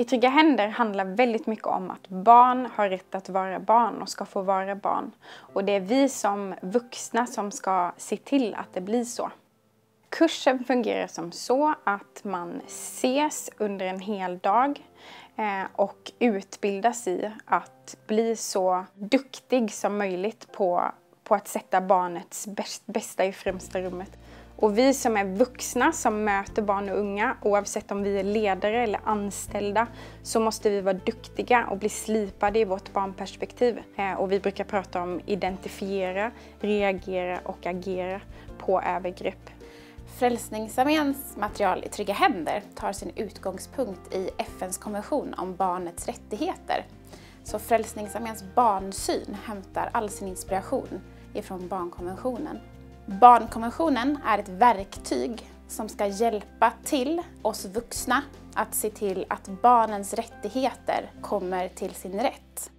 I Trygga händer handlar väldigt mycket om att barn har rätt att vara barn och ska få vara barn. Och det är vi som vuxna som ska se till att det blir så. Kursen fungerar som så att man ses under en hel dag eh, och utbildas i att bli så duktig som möjligt på, på att sätta barnets bästa i främsta rummet. Och vi som är vuxna som möter barn och unga, oavsett om vi är ledare eller anställda, så måste vi vara duktiga och bli slipade i vårt barnperspektiv. Eh, och vi brukar prata om identifiera, reagera och agera på övergrepp. Frälsningsarméns material i trygga händer tar sin utgångspunkt i FNs konvention om barnets rättigheter. Så Frälsningsarméns barnsyn hämtar all sin inspiration ifrån barnkonventionen. Barnkonventionen är ett verktyg som ska hjälpa till oss vuxna att se till att barnens rättigheter kommer till sin rätt.